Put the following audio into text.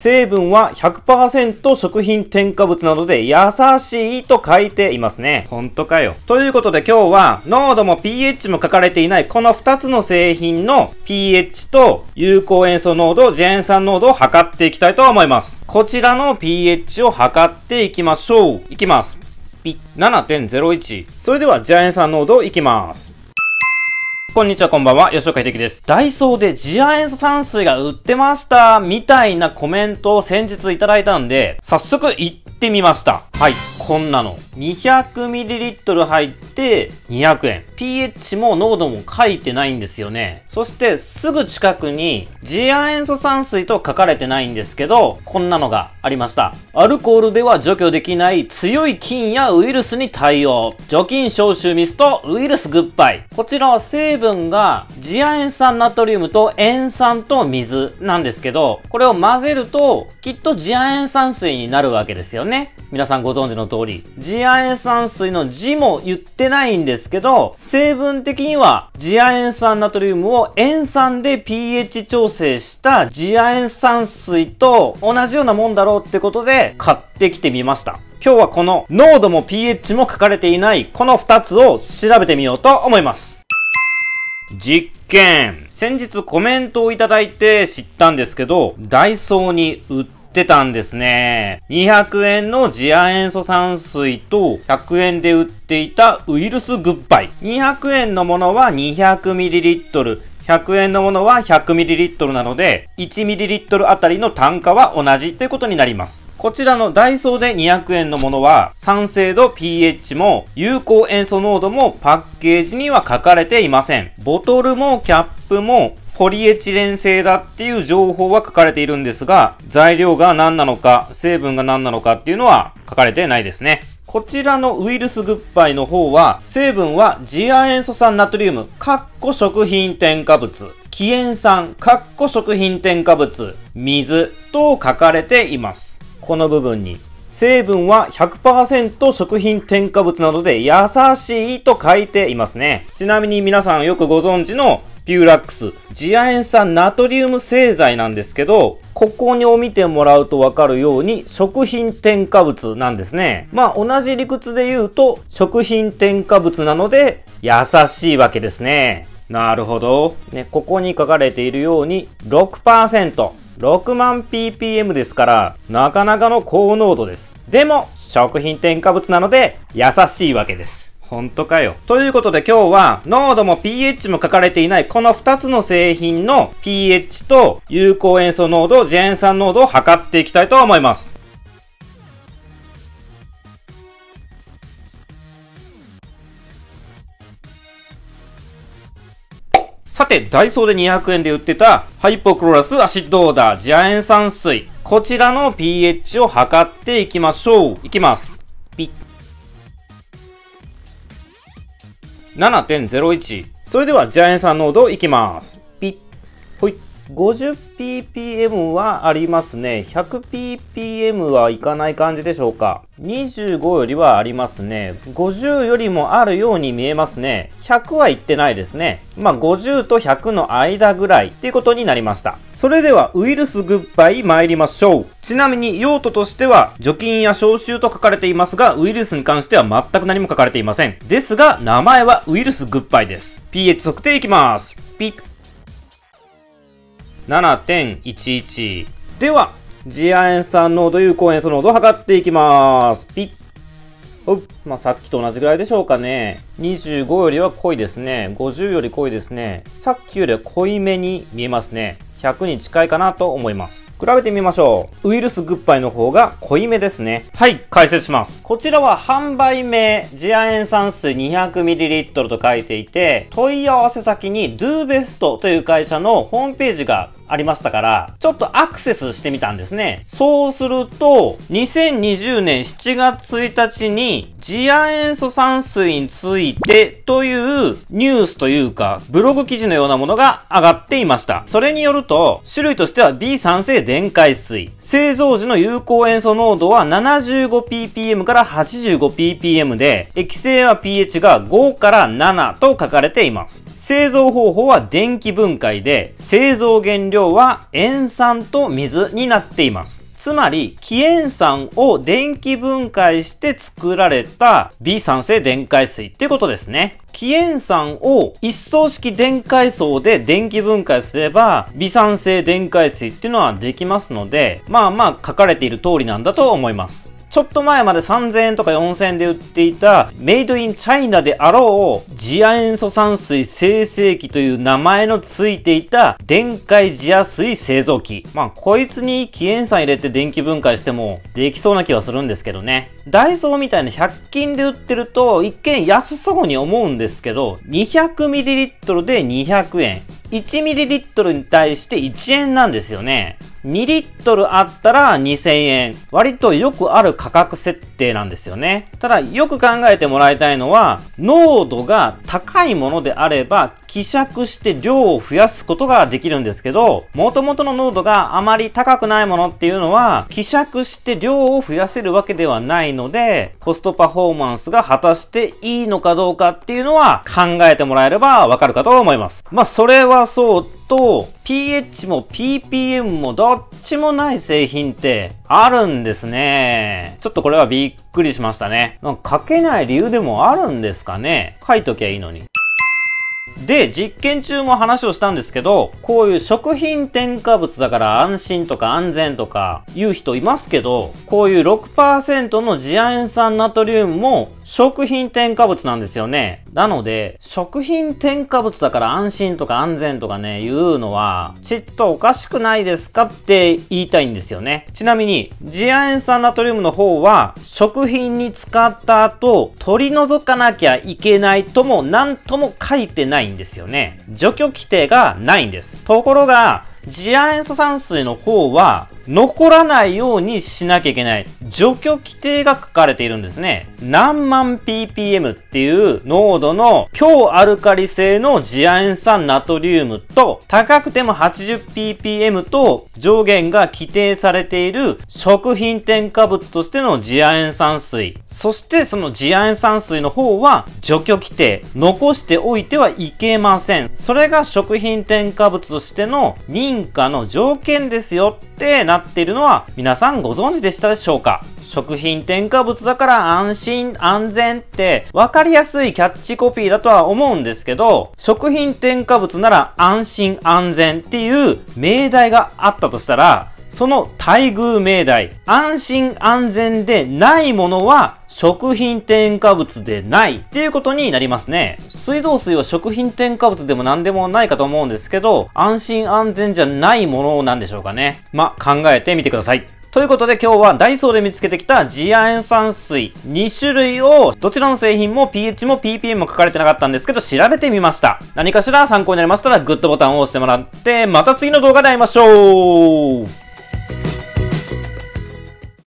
成分は100%食品添加物などで優しいと書いていますね。ほんとかよ。ということで今日は濃度も pH も書かれていないこの2つの製品の pH と有効塩素濃度、ジェン酸濃度を測っていきたいと思います。こちらの pH を測っていきましょう。いきます。ピッ7.01。それではジャエン酸濃度いきます。こんにちは、こんばんは、吉岡秀樹です。ダイソーで次亜塩素酸水が売ってました、みたいなコメントを先日いただいたんで、早速行ってみました。はい、こんなの。200ml 入って200円。pH も濃度も書いてないんですよね。そしてすぐ近くに次亜塩素酸水と書かれてないんですけど、こんなのがありました。アルコールでは除去できない強い菌やウイルスに対応。除菌消臭ミストウイルスグッバイ。こちらは成分が次亜塩酸ナトリウムと塩酸と水なんですけど、これを混ぜるときっと次亜塩酸水になるわけですよね。皆さんご存知の通り。次亜塩酸水の字も言ってないんですけど、成分的には、次亜塩酸ナトリウムを塩酸で pH 調整した次亜塩酸水と同じようなもんだろうってことで買ってきてみました。今日はこの濃度も pH も書かれていないこの2つを調べてみようと思います。実験。先日コメントをいただいて知ったんですけど、ダイソーに売ってってたんですね。200円の次亜塩素酸水と100円で売っていたウイルスグッバイ。200円のものは 200ml。100円のものは 100ml なので、1ml あたりの単価は同じということになります。こちらのダイソーで200円のものは、酸性度 pH も有効塩素濃度もパッケージには書かれていません。ボトルもキャップもポリエチレン製だっていう情報は書かれているんですが、材料が何なのか、成分が何なのかっていうのは書かれてないですね。こちらのウイルスグッバイの方は、成分は次亜塩素酸ナトリウム、カッコ食品添加物、気塩酸、カッコ食品添加物、水と書かれています。この部分に。成分は100%食品添加物などで優しいと書いていますね。ちなみに皆さんよくご存知のピューラックス、次亜塩酸ナトリウム製剤なんですけど、ここにを見てもらうとわかるように食品添加物なんですね。まあ同じ理屈で言うと食品添加物なので優しいわけですね。なるほど。ね、ここに書かれているように6%。6万 ppm ですから、なかなかの高濃度です。でも、食品添加物なので、優しいわけです。ほんとかよ。ということで今日は濃度も pH も書かれていないこの2つの製品の pH と有効塩素濃度、ジェン酸濃度を測っていきたいと思います。さて、ダイソーで200円で売ってたハイポクロラスアシッドオーダー、ジア塩酸水。こちらの pH を測っていきましょう。いきます。ピッ。7.01。それでは、ジャイアン酸濃度いきます。50ppm はありますね。100ppm はいかない感じでしょうか。25よりはありますね。50よりもあるように見えますね。100はいってないですね。まあ、50と100の間ぐらいっていうことになりました。それではウイルスグッバイ参りましょう。ちなみに用途としては除菌や消臭と書かれていますが、ウイルスに関しては全く何も書かれていません。ですが、名前はウイルスグッバイです。pH 測定いきます。ピッ。7.11。では、次亜塩酸濃度、有効塩素濃度を測っていきます。ピッ。おまあ、さっきと同じぐらいでしょうかね。25よりは濃いですね。50より濃いですね。さっきよりは濃いめに見えますね。100に近いかなと思います。比べてみましょう。ウイルスグッバイの方が濃いめですね。はい、解説します。こちらは販売名、次亜塩酸水 200ml と書いていて、問い合わせ先に DoBest という会社のホームページがありましたから、ちょっとアクセスしてみたんですね。そうすると、2020年7月1日に、次亜塩素酸水についてというニュースというか、ブログ記事のようなものが上がっていました。それによると、種類としては B 酸性電解水。製造時の有効塩素濃度は 75ppm から 85ppm で、液性は pH が5から7と書かれています。製造方法は電気分解で、製造原料は塩酸と水になっています。つまり、気塩酸を電気分解して作られた B 酸性電解水ってことですね。気塩酸を一層式電解層で電気分解すれば、微酸性電解水っていうのはできますので、まあまあ書かれている通りなんだと思います。ちょっと前まで3000円とか4000円で売っていたメイドインチャイナであろう次亜塩素酸水生成器という名前のついていた電解次亜水製造機。まあこいつに気塩酸入れて電気分解してもできそうな気はするんですけどね。ダイソーみたいな100均で売ってると一見安そうに思うんですけど 200ml で200円。1ml に対して1円なんですよね。2リットルあったら2000円。割とよくある価格設定なんですよね。ただ、よく考えてもらいたいのは、濃度が高いものであれば、希釈して量を増やすことができるんですけど、元々の濃度があまり高くないものっていうのは、希釈して量を増やせるわけではないので、コストパフォーマンスが果たしていいのかどうかっていうのは考えてもらえればわかるかと思います。まあ、それはそうと、pH も ppm もどっちもない製品ってあるんですね。ちょっとこれはびっくりしましたね。なんか書けない理由でもあるんですかね書いときゃいいのに。で、実験中も話をしたんですけど、こういう食品添加物だから安心とか安全とか言う人いますけど、こういう6%の次亜塩酸ナトリウムも食品添加物なんですよね。なので、食品添加物だから安心とか安全とかね、言うのは、ちっとおかしくないですかって言いたいんですよね。ちなみに、次亜塩酸ナトリウムの方は、食品に使った後、取り除かなきゃいけないとも、なんとも書いてないんですよね。除去規定がないんです。ところが、次亜塩素酸水の方は、残らないようにしなきゃいけない除去規定が書かれているんですね。何万 ppm っていう濃度の強アルカリ性の次亜塩酸ナトリウムと高くても 80ppm と上限が規定されている食品添加物としての次亜塩酸水。そしてその次亜塩酸水の方は除去規定。残しておいてはいけません。それが食品添加物としての認可の条件ですよってなっているのは皆さんご存知でしたでしょうか？食品添加物だから安心安全って分かりやすいキャッチコピーだとは思うんですけど、食品添加物なら安心安全っていう命題があったとしたら、その待遇命題、安心安全でないものは食品添加物でないっていうことになりますね。水道水は食品添加物でも何でもないかと思うんですけど、安心安全じゃないものなんでしょうかね。ま、考えてみてください。ということで今日はダイソーで見つけてきた次亜塩酸水2種類をどちらの製品も pH も ppm も書かれてなかったんですけど調べてみました。何かしら参考になりましたらグッドボタンを押してもらってまた次の動画で会いましょう